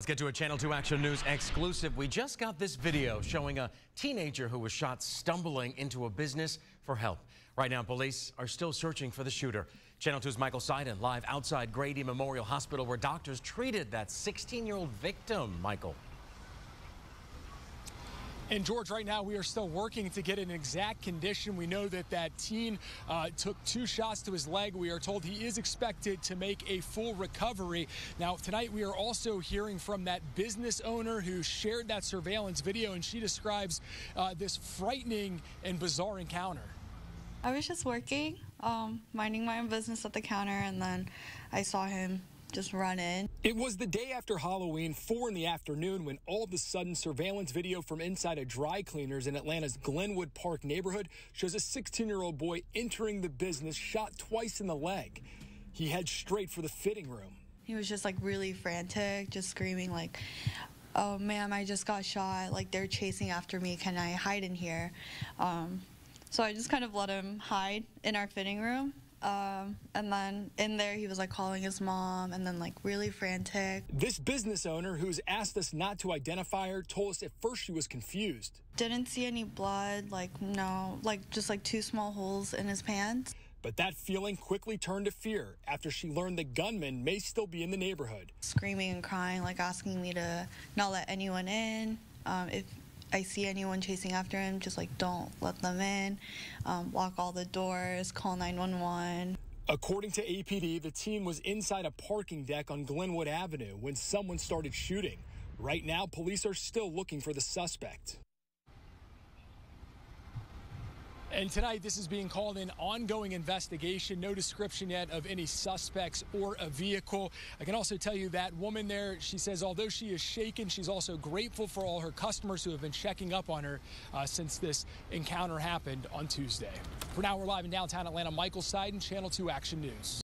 Let's get to a Channel 2 Action News exclusive. We just got this video showing a teenager who was shot stumbling into a business for help. Right now, police are still searching for the shooter. Channel 2's Michael Seiden live outside Grady Memorial Hospital where doctors treated that 16-year-old victim. Michael. And George, right now we are still working to get an exact condition. We know that that teen uh, took two shots to his leg. We are told he is expected to make a full recovery. Now, tonight we are also hearing from that business owner who shared that surveillance video, and she describes uh, this frightening and bizarre encounter. I was just working, um, minding my own business at the counter, and then I saw him just run in. It was the day after Halloween, 4 in the afternoon, when all of a sudden surveillance video from inside a dry cleaners in Atlanta's Glenwood Park neighborhood shows a 16 year old boy entering the business shot twice in the leg. He heads straight for the fitting room. He was just like really frantic, just screaming, like, oh, ma'am, I just got shot. Like, they're chasing after me. Can I hide in here? Um, so I just kind of let him hide in our fitting room. Um, and then in there, he was like calling his mom and then like really frantic. This business owner, who's asked us not to identify her, told us at first she was confused. Didn't see any blood, like, no, like just like two small holes in his pants. But that feeling quickly turned to fear after she learned the gunman may still be in the neighborhood. Screaming and crying, like asking me to not let anyone in. Um, if I see anyone chasing after him, just like don't let them in, um, lock all the doors, call 911. According to APD, the team was inside a parking deck on Glenwood Avenue when someone started shooting. Right now, police are still looking for the suspect. And tonight, this is being called an ongoing investigation. No description yet of any suspects or a vehicle. I can also tell you that woman there, she says, although she is shaken, she's also grateful for all her customers who have been checking up on her uh, since this encounter happened on Tuesday. For now, we're live in downtown Atlanta. Michael Seiden, Channel 2 Action News.